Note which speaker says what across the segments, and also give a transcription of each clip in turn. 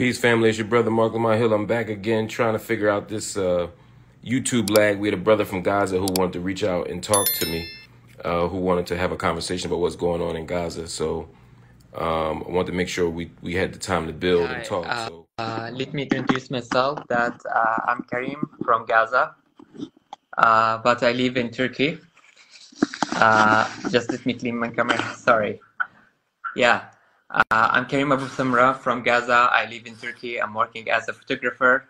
Speaker 1: Peace, family. It's your brother Marc Lamont Hill. I'm back again trying to figure out this uh, YouTube lag. We had a brother from Gaza who wanted to reach out and talk to me, uh, who wanted to have a conversation about what's going on in Gaza. So um, I wanted to make sure we, we had the time to build and talk.
Speaker 2: uh,
Speaker 1: So
Speaker 2: uh, let me introduce myself that uh, I'm Kareem from Gaza, uh, but I live in Turkey. Uh, just let me clean my camera. Sorry. Yeah, uh, I'm Kareem Abusamra from Gaza. I live in Turkey. I'm working as a photographer,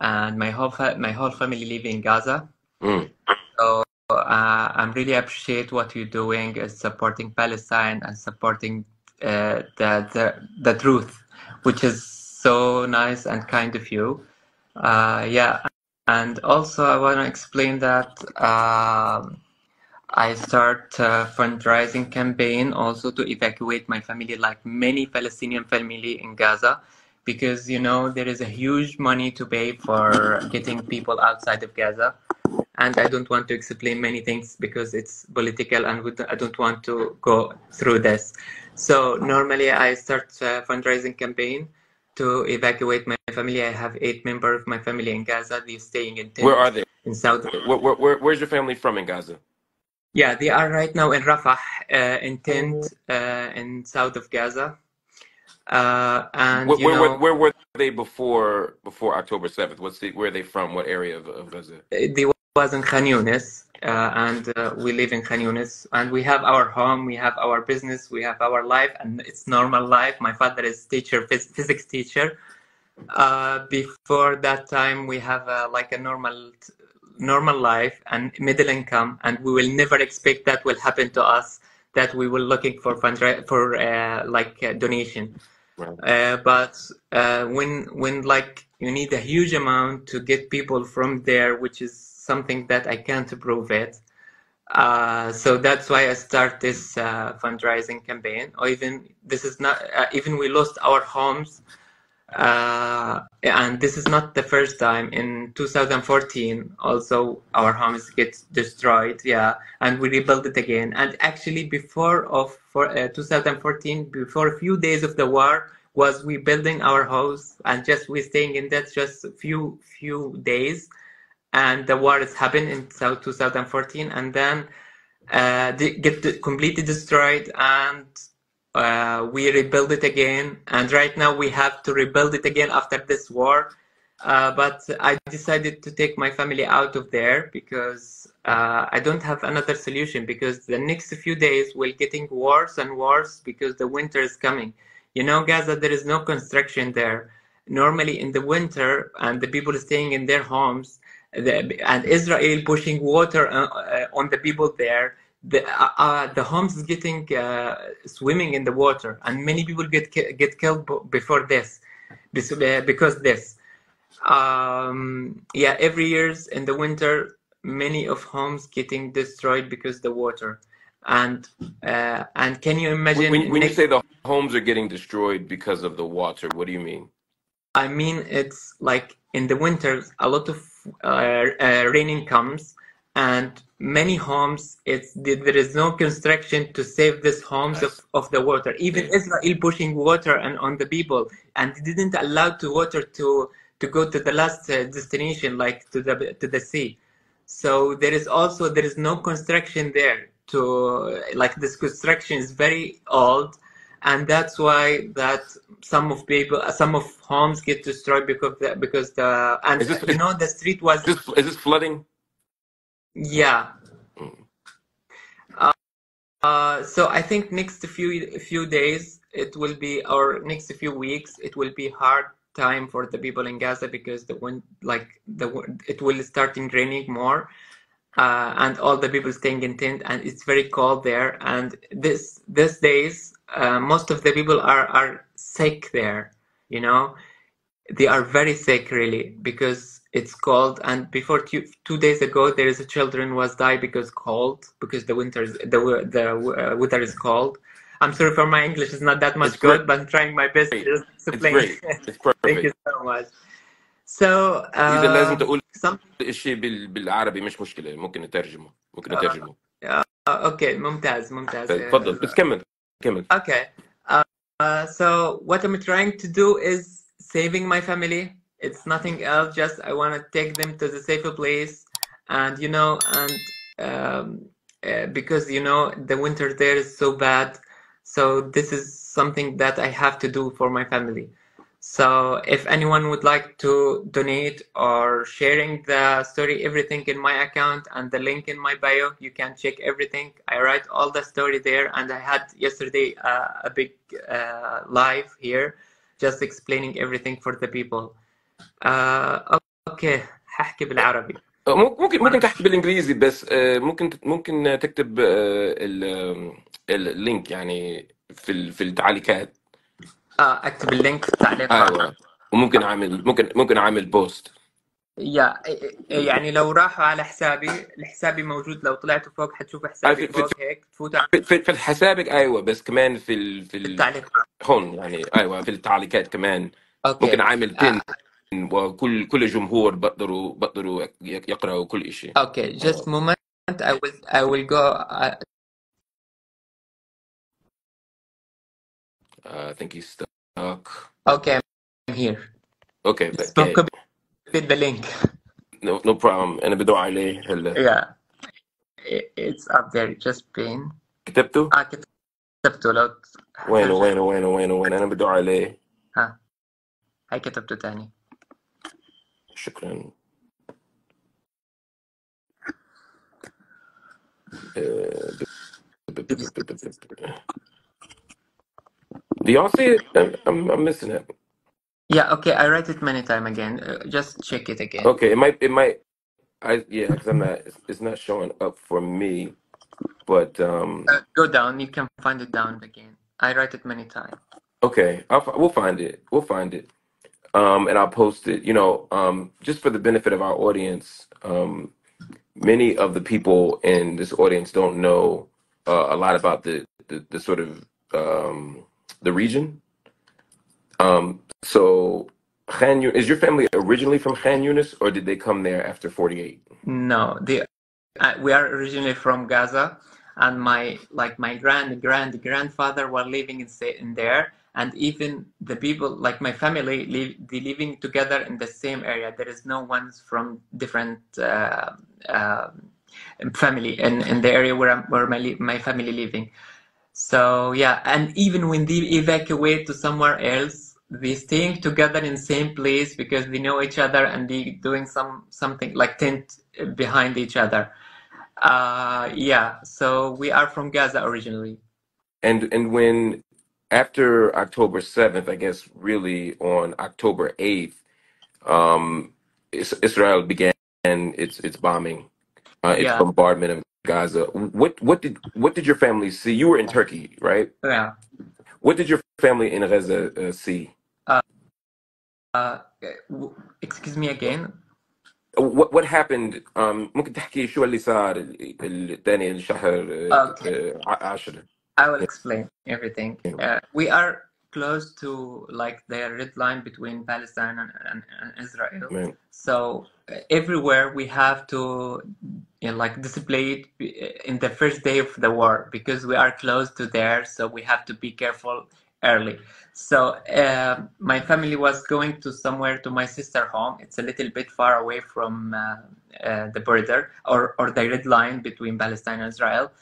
Speaker 2: and my whole fa my whole family live in Gaza.
Speaker 1: mm,
Speaker 2: So uh, I'm really appreciate what you're doing is supporting Palestine and supporting uh, the, the the truth, which is so nice and kind of you. Uh, yeah, and also I want to explain that um, I start a fundraising campaign also to evacuate my family, like many Palestinian family in Gaza, because you know there is a huge money to pay for getting people outside of Gaza and I don't want to explain many things because it's political and I don't want to go through this. So normally I start a fundraising campaign to evacuate my family. I have eight members of my family in Gaza. They're staying in
Speaker 1: where are they?
Speaker 2: in South.
Speaker 1: Where, where, where's your family from in Gaza?
Speaker 2: Yeah, they are right now in Rafah, uh, in tent uh, in south of Gaza. Uh, and
Speaker 1: Where,
Speaker 2: you
Speaker 1: where, were-
Speaker 2: know,
Speaker 1: where were they before before October 7th? What's the, where are they from? What area of, of Gaza?
Speaker 2: they was in Khan Yunis, uh, and uh, we live in Khan Yunis, and we have our home, we have our business, we have our life, and it's normal life. My father is teacher, phys- physics teacher. Uh, before that time, we have uh, like a normal normal life and middle income, and we will never expect that will happen to us. That we were looking for fundra- for uh, like uh, donation.
Speaker 1: Right.
Speaker 2: Uh, but uh, when when like you need a huge amount to get people from there, which is something that I can't prove it. Uh, so that's why I start this uh, fundraising campaign. Or even this is not uh, even we lost our homes, uh, and this is not the first time. In 2014, also our homes get destroyed. Yeah, and we rebuild it again. And actually, before of for uh, 2014, before a few days of the war, was we building our house and just we staying in that just a few few days, and the war has happened in 2014, and then uh, they get completely destroyed and uh, we rebuild it again and right now we have to rebuild it again after this war. Uh, but i decided to take my family out of there because uh, i don't have another solution because the next few days will getting worse and worse because the winter is coming. You know gaza there is no construction there. Normally in the winter and the people staying in their homes the, and israel pushing water uh, uh, on the people there the uh, uh, the homes is getting uh, swimming in the water, and many people get get killed before this, uh, because this. Um, yeah, every years in the winter, many of homes getting destroyed because the water, and uh, and can you imagine
Speaker 1: when, when you say the homes are getting destroyed because of the water, what do you mean?
Speaker 2: I mean, it's like in the winters, a lot of uh, uh, raining comes, and many homes, it's there is no construction to save these homes of, of the water. Even. Israel pushing water and on the people, and didn't allow to water to to go to the last uh, destination, like to the to the sea. So there is also there is no construction there to like this construction is very old and that's why that some of people some of homes get destroyed because the, because the and
Speaker 1: this
Speaker 2: you know the street was
Speaker 1: this is this flooding?
Speaker 2: Yeah.
Speaker 1: Mm.
Speaker 2: uh, uh, so I think next few few days it will be or next few weeks it will be hard time for the people in Gaza because the wind like the it will starting raining more uh, and all the people staying in tent and it's very cold there. And this these days uh, most of the people are are sick there you know they are very sick really because it's cold and before two, two days ago there is a children was died because cold because the winter is the we- the uh, weather is cold i'm sorry for my english is not that
Speaker 1: It's
Speaker 2: much
Speaker 1: great.
Speaker 2: good but i'm trying my best to just
Speaker 1: It's
Speaker 2: explain
Speaker 1: great. It's
Speaker 2: thank you
Speaker 1: perfect.
Speaker 2: so much so
Speaker 1: إذا لازم
Speaker 2: uh,
Speaker 1: تقول
Speaker 2: some
Speaker 1: الشيء بال- بالعربي مش مشكلة ممكن نترجمه ممكن
Speaker 2: uh,
Speaker 1: نترجمه
Speaker 2: uh, okay ممتاز ممتاز
Speaker 1: تفضل
Speaker 2: uh,
Speaker 1: بس كمل كمل
Speaker 2: okay uh, uh, so what i'm trying to do is saving my family. It's nothing else. Just I want to take them to the safer place, and you know, and um, uh, because you know the winter there is so bad. So this is something that I have to do for my family. So if anyone would like to donate or sharing the story, everything in my account and the link in my bio, you can check everything. I write all the story there, and I had yesterday uh, a big uh, live here, just explaining everything for the people. Uh, okay, هحكي بالعربي.
Speaker 1: ممكن ممكن تحكي بالإنجليزي بس آه، ممكن ممكن تكتب آه، ال- اللينك يعني في ال- في التعليقات
Speaker 2: آه أكتب اللينك في التعليقات.
Speaker 1: أيوه وممكن اعمل ممكن ممكن أعمل بوست
Speaker 2: يا يعني لو راحوا على حسابي حسابي موجود لو طلعتوا فوق حتشوفوا حسابي
Speaker 1: في-
Speaker 2: فوق هيك تفوتوا
Speaker 1: في, في, في حسابك أيوه بس كمان في ال في ال
Speaker 2: التعليقات
Speaker 1: هون يعني أيوه في التعليقات كمان
Speaker 2: أوكي
Speaker 1: ممكن
Speaker 2: آه.
Speaker 1: بين وكل كل الجمهور بقدروا بقدروا يقرأوا كل شيء
Speaker 2: Okay, just moment. I will I will go. Uh,
Speaker 1: I think he's stuck
Speaker 2: okay, I'm here. أوكي
Speaker 1: okay.
Speaker 2: don't copy the link.
Speaker 1: no, no problem انا بدور عليه هلا
Speaker 2: Yeah, It- it's up there. Just pin.
Speaker 1: كتبته
Speaker 2: آه كتبته لو ت-
Speaker 1: وينه وينه وينه وينه وين انا بدور عليه
Speaker 2: ها هاي كتبته تاني.
Speaker 1: شكرا آه، Do y'all see it? I'm, I'm, I'm missing it.
Speaker 2: Yeah, okay. I write it many time again. Uh, just check it again.
Speaker 1: Okay, it might, it might, I yeah, because I'm not, it's, it's not showing up for me, but um,
Speaker 2: Uh, go down. You can find it down again. I write it many times.
Speaker 1: okay, I'll, we'll find it, we'll find it, um, and I'll post it. You know, um, just for the benefit of our audience, um, many of the people in this audience don't know uh, a lot about the, the, the sort of um, the region. Um, so, Khan, is your family originally from Khan Yunis, or did they come there after 48?
Speaker 2: No, the uh, we are originally from Gaza, and my like my grand grand grandfather were living in in there, and even the people like my family live they living together in the same area. There is no ones from different uh, uh, family in, in the area where I'm, where my my family living. So yeah, and even when they evacuate to somewhere else, they staying together in same place because they know each other and they doing some something like tent behind each other. Uh, yeah, so we are from Gaza originally.
Speaker 1: And and when after October 7th, I guess really on October 8th, um, Israel began its its bombing, uh, its
Speaker 2: Yeah,
Speaker 1: bombardment of Gaza. What what did what did your family see? You were in Turkey, right?
Speaker 2: yeah.
Speaker 1: What did your family in Gaza uh, see?
Speaker 2: Uh, uh, w- excuse me again.
Speaker 1: What what happened? Um, ممكن تحكي شو اللي صار ال- الثاني الشهر uh,
Speaker 2: Okay.
Speaker 1: uh, عشرة.
Speaker 2: I will explain everything.
Speaker 1: Yeah.
Speaker 2: Uh, we are close to like the red line between Palestine and, and, and Israel.
Speaker 1: Man.
Speaker 2: So uh, everywhere we have to you know, like display it b- in the first day of the war because we are close to there. So we have to be careful early. So uh, my family was going to somewhere to my sister home. It's a little bit far away from uh, uh, the border or, or the red line between Palestine and Israel.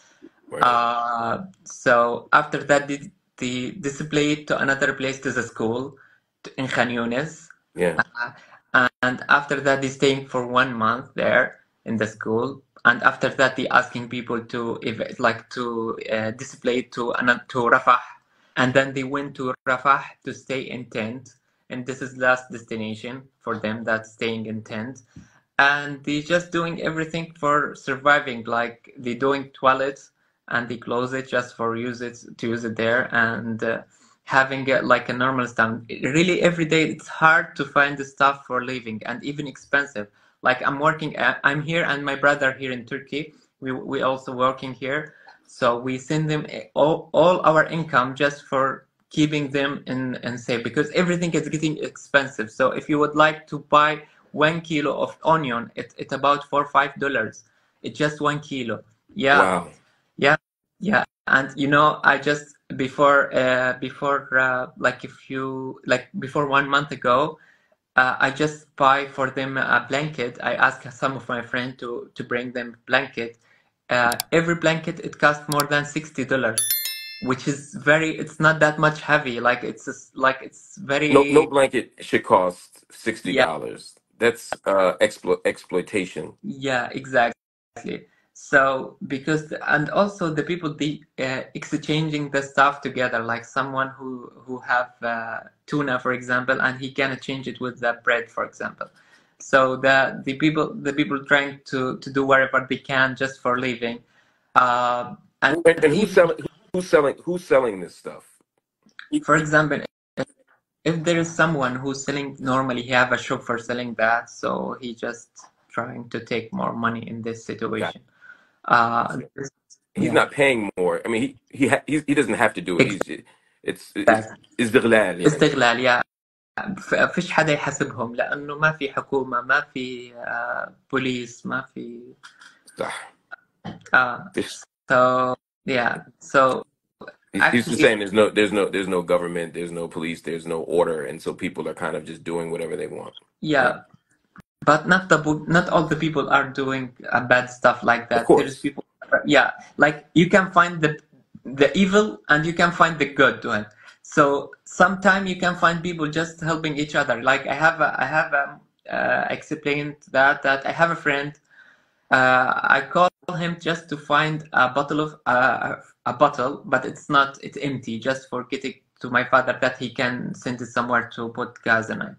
Speaker 1: Right.
Speaker 2: Uh, so after that, they, they displayed to another place to the school to, in Khan Yunis.
Speaker 1: Yeah.
Speaker 2: Uh, and after that, they staying for one month there in the school. And after that, they asking people to like to uh, display to to Rafah. And then they went to Rafah to stay in tent. And this is last destination for them. That's staying in tent. And they just doing everything for surviving. Like they doing toilets and they close it just for use it to use it there and uh, having it like a normal stuff. Really, every day it's hard to find the stuff for living and even expensive. Like I'm working, I'm here and my brother here in Turkey. We we also working here, so we send them all, all our income just for keeping them in in safe because everything is getting expensive. So if you would like to buy one kilo of onion, it, it's about four five dollars. It's just one kilo. Yeah.
Speaker 1: Wow.
Speaker 2: Yeah, yeah, and you know, I just before uh, before uh, like if you like before one month ago uh, I just buy for them a blanket. I ask some of my friends to to bring them blanket. Uh, every blanket it costs more than sixty dollars, which is very. It's not that much heavy. Like it's just, like it's very.
Speaker 1: No, no blanket should cost sixty dollars. That's uh explo exploitation.
Speaker 2: yeah, exactly. So because and also the people the uh, exchanging the stuff together, like someone who who have uh, tuna, for example, and he can change it with the bread, for example. So the the people the people trying to to do whatever they can just for living. Uh, and,
Speaker 1: and, and who's selling who's selling who's selling this stuff?
Speaker 2: For example, if there is someone who's selling normally he have a shop for selling that so he just trying to take more money in this situation uh,
Speaker 1: he's
Speaker 2: yeah.
Speaker 1: not paying more i mean he he, he doesn't have to do it exactly. he's, it's, it's,
Speaker 2: it's yeah فيش حدا يحاسبهم لأنه ما في حكومة ما في آه، بوليس ما في
Speaker 1: صح.
Speaker 2: آه
Speaker 1: It's-
Speaker 2: so yeah so
Speaker 1: He's he's just
Speaker 2: actually
Speaker 1: saying there's no there's no there's no government, there's no police, there's no order, and so people are kind of just doing whatever they want. Right?
Speaker 2: yeah but not the bo- not all the people are doing uh, bad stuff like
Speaker 1: Of
Speaker 2: that there's
Speaker 1: course.
Speaker 2: people yeah like you can find the the evil and you can find the good one so sometime you can find people just helping each other like i have a, i have um, uh, explained that that i have a friend uh, I call him just to find a bottle of uh, a bottle, but it's not it's empty, just for getting to my father that he can send it somewhere to put gas in it.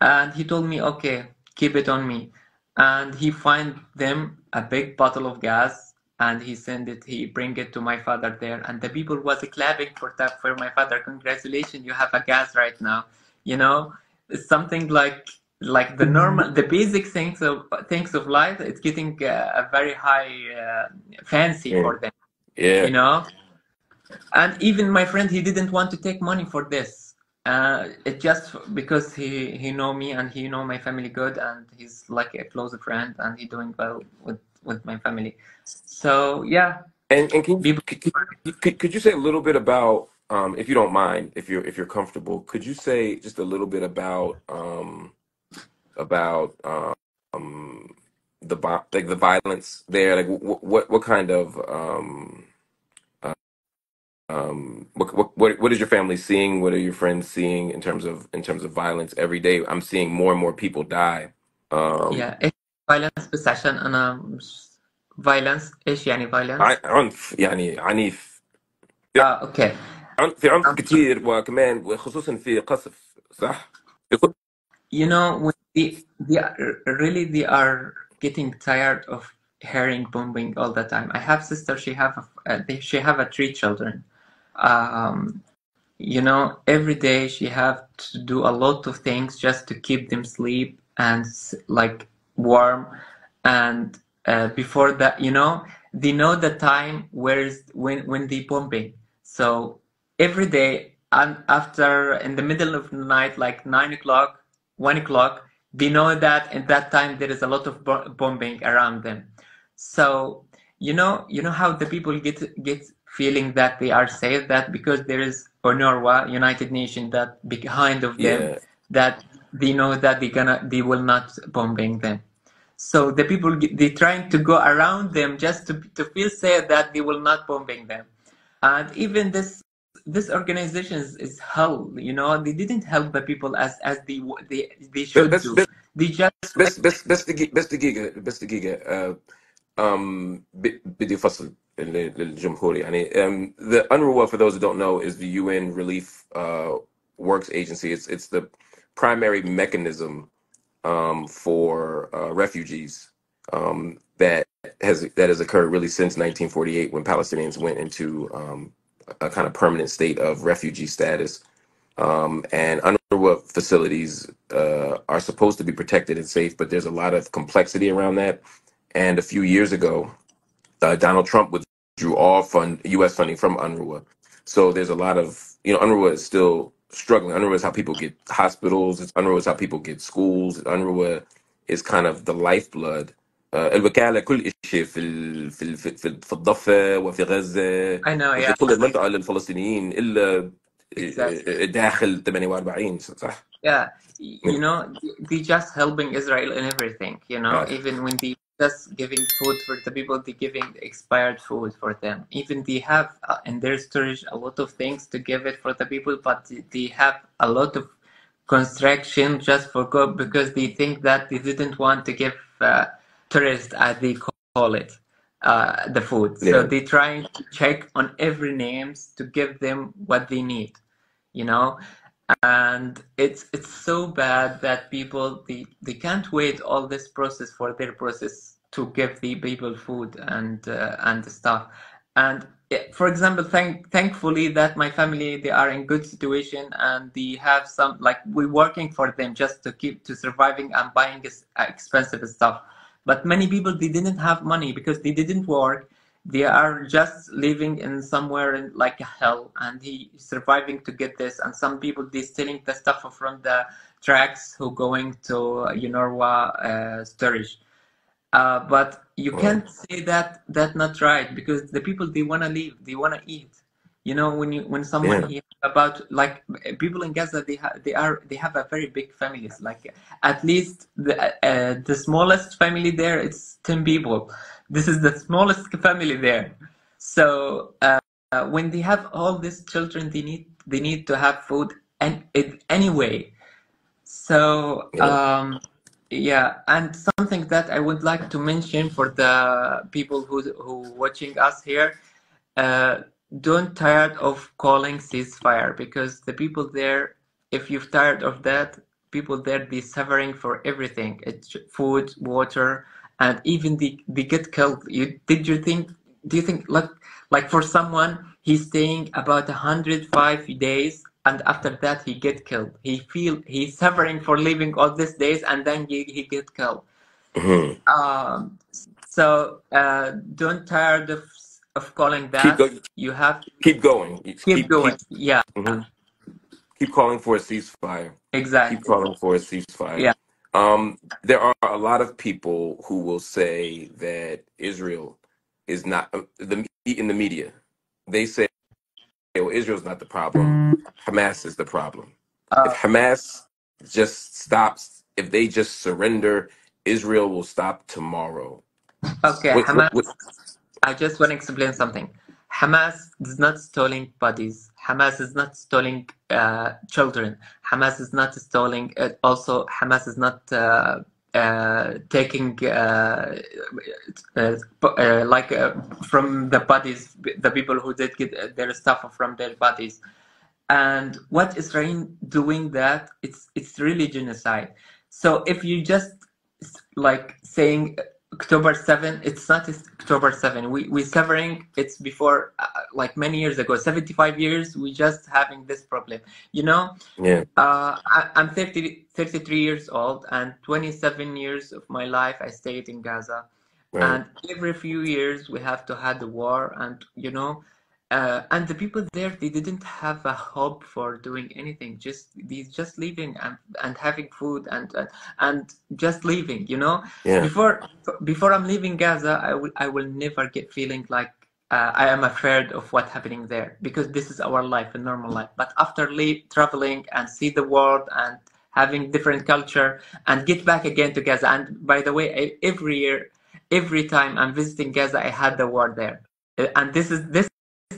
Speaker 2: And he told me, okay, keep it on me. And he find them a big bottle of gas and he send it, he bring it to my father there. And the people was clapping for that for my father. Congratulations, you have a gas right now. You know, it's something like like the normal the basic things of things of life it's getting uh, a very high uh, fancy
Speaker 1: Yeah.
Speaker 2: for them
Speaker 1: Yeah.
Speaker 2: you know and even my friend he didn't want to take money for this uh, it just because he he know me and he know my family good and he's like a close friend and he doing well with with my family. So yeah.
Speaker 1: And, and can,
Speaker 2: you,
Speaker 1: could, could, could you say a little bit about um, if you don't mind, if you're if you're comfortable, could you say just a little bit about um, about um, the like the violence there? Like what what, what kind of um, uh, um, what, what what what is your family seeing? What are your friends seeing in terms of in terms of violence every day? I'm seeing more and more people die. Um,
Speaker 2: yeah, violence بس عشان انا مش violence ايش يعني violence
Speaker 1: ع- عنف يعني عنيف في
Speaker 2: اه اوكي
Speaker 1: عن- في عنف كتير وكمان وخصوصا في قصف صح؟ يقول-
Speaker 2: You know, when they, they are, really they are getting tired of hearing bombing all the time. I have sister. She have a, uh, they, she have a three children. Um, you know, every day she have to do a lot of things just to keep them sleep and s- like warm. And uh, before that, you know, they know the time where is when when they bombing. So every day and after in the middle of the night, like nine o'clock, one o'clock, they know that at that time there is a lot of bombing around them. So you know, you know how the people get get feeling that they are safe that because there is UNRWA, United Nations, that behind of them,
Speaker 1: yeah
Speaker 2: that they know that they gonna they will not bombing them. So the people get- they trying to go around them just to to feel safe that they will not bombing them. And even this this organization is, is hell. You know, they didn't help the people as as they w- they they
Speaker 1: بس
Speaker 2: should
Speaker 1: بس
Speaker 2: do.
Speaker 1: بس
Speaker 2: They just
Speaker 1: بس بس بس دقيقة بس دقيقة بس دقيقة uh, um ب- بدي فصل لل- للجمهور يعني um, the UNRWA for those who don't know is the UN Relief uh, Works Agency it's it's the primary mechanism um, for uh, refugees um, that has that has occurred really since 1948 when Palestinians went into um, a kind of permanent state of refugee status. Um, and UNRWA facilities uh, are supposed to be protected and safe, but there's a lot of complexity around that. And a few years ago, uh, Donald Trump withdrew all fund U.S. funding from UNRWA. So there's a lot of you know UNRWA is still struggling. UNRWA is how people get hospitals. It's UNRWA is how people get schools. UNRWA is kind of the lifeblood. آه، الوكالة على كل شيء في ال- في ال- في في- في الضفة وفي غزة
Speaker 2: I know,
Speaker 1: وفي
Speaker 2: yeah.
Speaker 1: كل المنطقة للفلسطينيين إلا
Speaker 2: Exactly.
Speaker 1: داخل 48 صح؟
Speaker 2: Yeah. You know, th- they just helping Israel in everything, you know,
Speaker 1: Right.
Speaker 2: even when they just giving food for the people they giving expired food for them. Even they have uh, in their storage a lot of things to give it for the people but they have a lot of construction just for go because they think that they didn't want to give uh, tourists as they call it uh, the food. So
Speaker 1: Yeah.
Speaker 2: they trying to check on every names to give them what they need you know and it's it's so bad that people they, they can't wait all this process for their process to give the people food and uh, and stuff. And for example thank thankfully that my family they are in good situation and they have some like we're working for them just to keep to surviving and buying expensive stuff. But many people they didn't have money because they didn't work they are just living in somewhere in like a hell and he surviving to get this. And some people they stealing the stuff from the tracks who going to uh, UNRWA uh, storage. Uh, but you can't say that that not right because the people they want to live they want to eat. You know when you when someone
Speaker 1: Yeah.
Speaker 2: hears about like people in gaza they have they are they have a very big families. Like at least the uh, the smallest family there it's 10 people this is the smallest family there. So uh, uh, when they have all these children they need they need to have food and it anyway. So
Speaker 1: Yeah.
Speaker 2: um yeah and something that i would like to mention for the people who who watching us here uh don't tired of calling ceasefire because the people there if you're tired of that people there they suffering for everything. It's food water and even the, they get killed you did you think do you think like like for someone he's staying about 105 days and after that he get killed he feel he's suffering for living all these days and then he, he get killed
Speaker 1: Mhm.
Speaker 2: um so uh don't tired of of calling that
Speaker 1: go-
Speaker 2: you have to
Speaker 1: keep going.
Speaker 2: keep
Speaker 1: Keep
Speaker 2: going
Speaker 1: keep
Speaker 2: yeah
Speaker 1: mhm. keep calling for a ceasefire.
Speaker 2: Exactly.
Speaker 1: Keep calling for a ceasefire.
Speaker 2: yeah
Speaker 1: Um, there are a lot of people who will say that Israel is not uh, the in the media. They say, "Well, Israel's not the problem. Hamas is the problem. If
Speaker 2: uh,
Speaker 1: Hamas just stops, if they just surrender, Israel will stop tomorrow."
Speaker 2: okay
Speaker 1: What,
Speaker 2: hamas
Speaker 1: what, what,
Speaker 2: I just want to explain something. Hamas is not stealing bodies. Hamas is not stealing uh, children. Hamas is not stealing. Uh, also, Hamas is not uh, uh, taking uh, uh, like from the bodies, the people who did get their stuff from their bodies. And what Israel doing that? It's it's really genocide. So if you just like saying October 7, it's not October 7. We we suffering it's before uh, like many years ago, 75 years we just having this problem. You know,
Speaker 1: yeah,
Speaker 2: uh, I, I'm 30, 33 years old and 27 years of my life I stayed in Gaza.
Speaker 1: right.
Speaker 2: And every few years we have to have the war and you know uh, and the people there they didn't have a hope for doing anything just they just living and, and having food and, and and just living you know?
Speaker 1: Yeah,
Speaker 2: before before I'm leaving Gaza I will I will never get feeling like uh, I am afraid of what happening there because this is our life a normal life. But after leave, traveling and see the world and having different culture and get back again to Gaza and by the way I, every year every time I'm visiting Gaza I had the war there. Uh, and this is this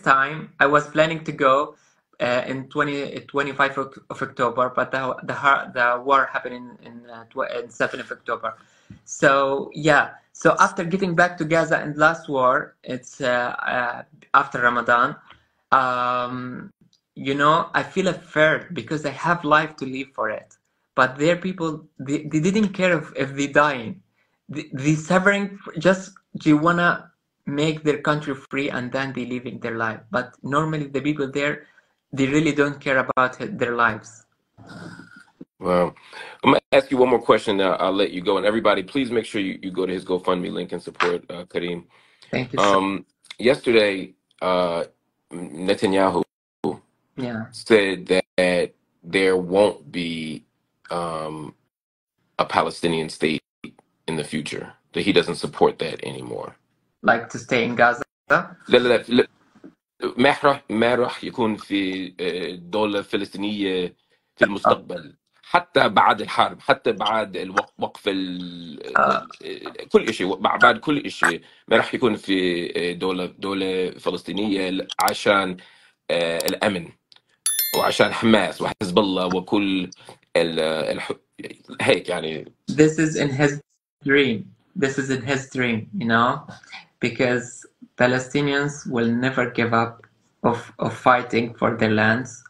Speaker 2: time I was planning to go uh, in 20, 25 of of October, but the the, the war happened in in, uh, in 7 of October. So yeah, so after getting back to Gaza and last war, it's uh, uh, after Ramadan. Um, you know, I feel afraid because I have life to live for it. But there, people they, they didn't care if, if they dying. The, they suffering just they wanna make their country free and then they living their life. But normally the people there, they really don't care about their lives.
Speaker 1: Well, I'm gonna ask you one more question. Now I'll let you go. And everybody, please make sure you, you go to his GoFundMe link and support uh, Kareem.
Speaker 2: Thank you
Speaker 1: Um, yesterday, uh, Netanyahu
Speaker 2: yeah.
Speaker 1: said that there won't be um, a Palestinian state in the future. that he doesn't support that anymore.
Speaker 2: Like to stay in Gaza.
Speaker 1: لا لا لا, لا ما راح ما راح يكون في آه، دولة فلسطينية في المستقبل حتى بعد الحرب حتى بعد الوق- وقف ال...
Speaker 2: آه.
Speaker 1: كل شيء بعد كل شيء ما راح يكون في آه، دولة دولة فلسطينية عشان آه، الأمن وعشان حماس وحزب الله وكل ال... الح... هيك يعني
Speaker 2: This is in his dream. This is in his dream, you know, because Palestinians will never give up of, of fighting for their lands.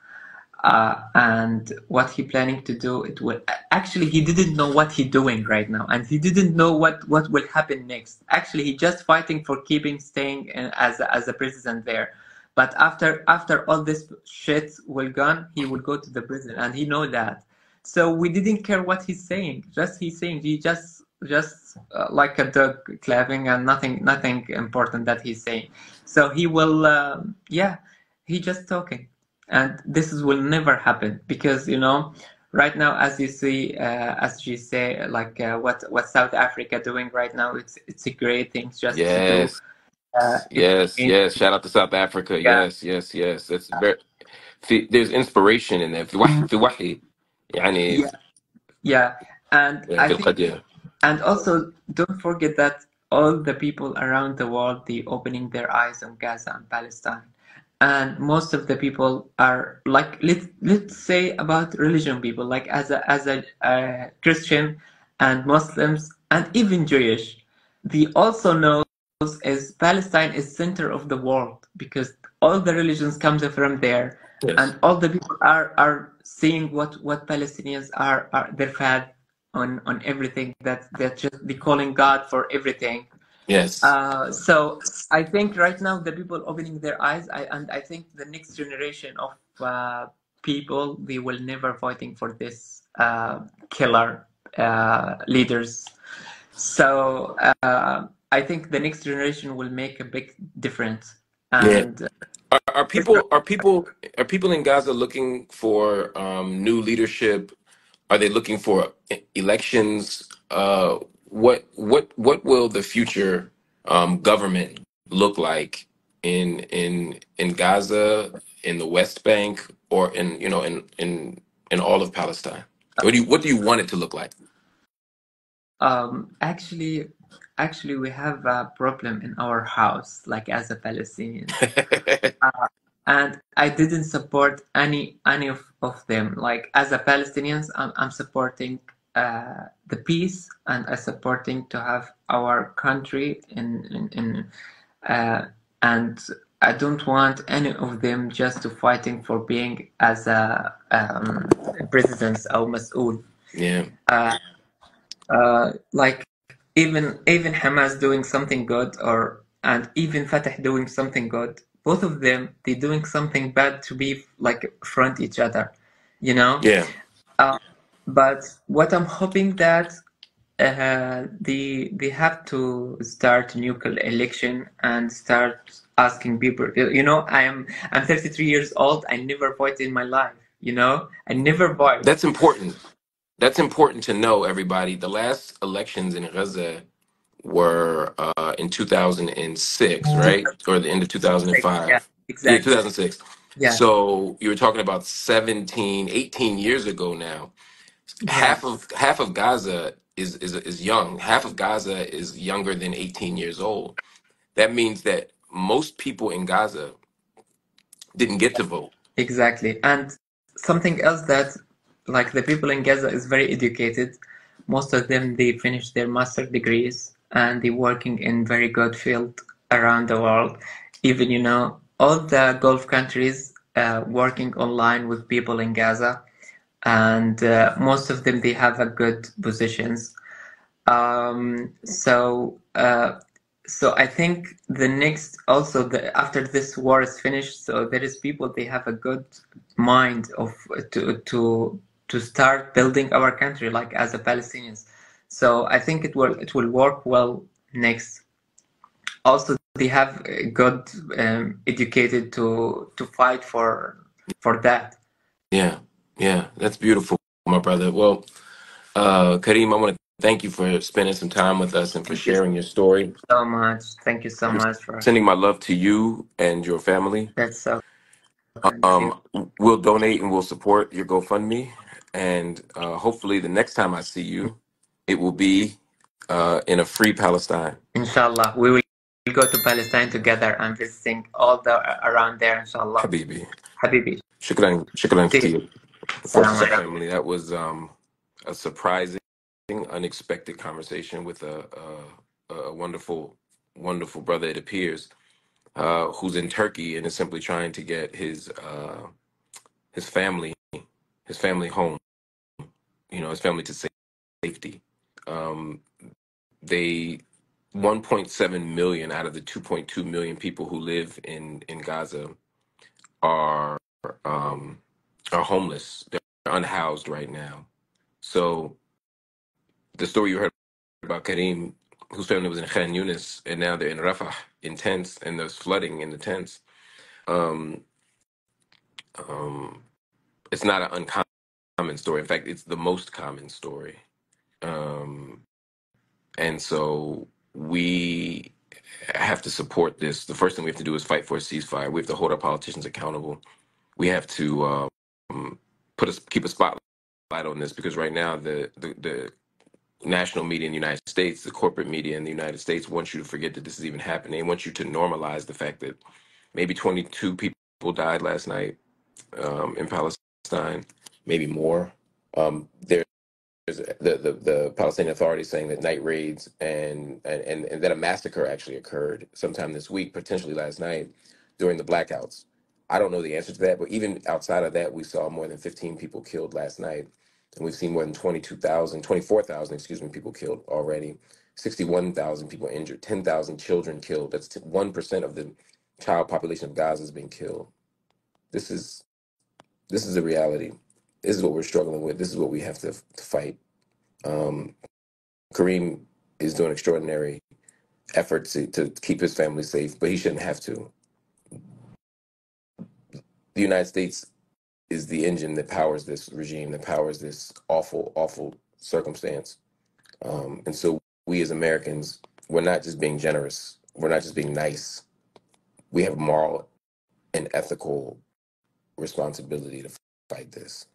Speaker 2: Uh, and what he planning to do, it will actually he didn't know what he doing right now, and he didn't know what what will happen next. Actually, he just fighting for keeping staying in, as as a president there. But after after all this shit will gone, he will go to the prison, and he know that. So we didn't care what he's saying. Just he's saying he just just uh, like a dog clapping and nothing nothing important that he's saying. So he will um, yeah he just talking, and this is, will never happen because you know right now as you see uh, as you say like uh, what what South Africa doing right now it's it's a great thing just to do.
Speaker 1: yes
Speaker 2: Uh,
Speaker 1: yes
Speaker 2: it-
Speaker 1: yes shout out to South Africa
Speaker 2: Yeah.
Speaker 1: yes yes yes that's very في, there's inspiration in there في وحي في وحي يعني
Speaker 2: Yeah. yeah, and I
Speaker 1: في
Speaker 2: think
Speaker 1: القضية
Speaker 2: and also, don't forget that all the people around the world they opening their eyes on Gaza and Palestine, and most of the people are like let let's say about religion people like as a as a uh, Christian and Muslims and even Jewish, they also knows is Palestine is center of the world because all the religions comes from there.
Speaker 1: Yes.
Speaker 2: and all the people are are seeing what what Palestinians are are they're fed on on everything that that just be calling God for everything.
Speaker 1: yes
Speaker 2: Uh, so I think right now the people opening their eyes, I, and I think the next generation of uh, people they will never fighting for this uh, killer uh, leaders. So uh, I think the next generation will make a big difference. And
Speaker 1: Are, are people are people are people in Gaza looking for um, new leadership? Are they looking for elections? Uh, what what what will the future um, government look like in in in Gaza, in the West Bank, or in you know in in in all of Palestine? What do you what do you want it to look like?
Speaker 2: Um, actually, actually, we have a problem in our house, like as a Palestinian, and I didn't support any any of, of them. Like as a Palestinians, I'm I'm supporting uh, the peace, and I supporting to have our country in in, in uh, and I don't want any of them just to fighting for being as a um, president or mas'ul
Speaker 1: yeah,
Speaker 2: uh, uh, like even even Hamas doing something good or and even Fatah doing something good both of them they doing something bad to be like front each other you know?
Speaker 1: Yeah,
Speaker 2: uh, but what I'm hoping that uh, they they have to start new election and start asking people you know I am I'm 33 years old I never voted in my life you know I never voted
Speaker 1: that's important. That's important to know, everybody. The last elections in Gaza were uh, in 2006, right, or the end of 2005.
Speaker 2: yeah
Speaker 1: Yeah,
Speaker 2: exactly
Speaker 1: 2006.
Speaker 2: yeah
Speaker 1: So you were talking about 17, 18 years ago now. Half of half of Gaza is is is young. Half of Gaza is younger than 18 years old. That means that most people in Gaza didn't get to vote.
Speaker 2: Exactly. And something else that like the people in Gaza is very educated. Most of them they finish their master degrees and they working in very good field around the world. Even you know all the Gulf countries uh, working online with people in Gaza, and uh, most of them they have a good positions. Um, so uh, so I think the next also the after this war is finished, so there is people they have a good mind of to to to start building our country like as a Palestinians. So I think it will it will work well next. Also, they have good um, educated to to fight for for that.
Speaker 1: Yeah, yeah, that's beautiful, my brother. Well, uh, Kareem, I want to thank you for spending some time with us and for
Speaker 2: Thank you
Speaker 1: sharing your story.
Speaker 2: so much. Thank you so much for
Speaker 1: sending my love to you and your family.
Speaker 2: that's so kind of you.
Speaker 1: Um, we'll donate and we'll support your GoFundMe, and uh, hopefully the next time I see you, it will be uh, in a free Palestine.
Speaker 2: Inshallah, we will go to Palestine together and visiting all the around there. Inshallah,
Speaker 1: Habibi.
Speaker 2: Habibi.
Speaker 1: Shukran, shukran
Speaker 2: See you.
Speaker 1: First family, that was um, a surprising, unexpected conversation with a, a, a wonderful, wonderful brother, it appears, uh, who's in Turkey and is simply trying to get his uh, his family, his family home, you know, his family to safety. Um, they 1.7 million out of the 2.2 million people who live in in Gaza are um, are homeless. They're unhoused right now. So the story you heard about Kareem, whose family was in Khan Yunis, and now they're in Rafah in tents, and there's flooding in the tents. Um, um, it's not an uncommon story. In fact, it's the most common story. Um, and so we have to support this. The first thing we have to do is fight for a ceasefire. We have to hold our politicians accountable. We have to um, put us keep a spotlight on this because right now the, the the national media in the United States, the corporate media in the United States wants you to forget that this is even happening. They want you to normalize the fact that maybe 22 people died last night um, in Palestine, maybe more. Um, there there's the, the the Palestinian Authority saying that night raids and, and and and that a massacre actually occurred sometime this week, potentially last night during the blackouts. I don't know the answer to that, but even outside of that, we saw more than 15 people killed last night, and we've seen more than 22,000, 24,000, excuse me, people killed already. 61,000 people injured, 10,000 children killed. That's one percent of the child population of Gaza has been killed. This is this is the reality. This is what we're struggling with. This is what we have to, to fight. Um, Kareem is doing extraordinary efforts to, to keep his family safe, but he shouldn't have to. The United States is the engine that powers this regime, that powers this awful, awful circumstance. Um, and so we as Americans, we're not just being generous, we're not just being nice. We have moral and ethical responsibility to fight this.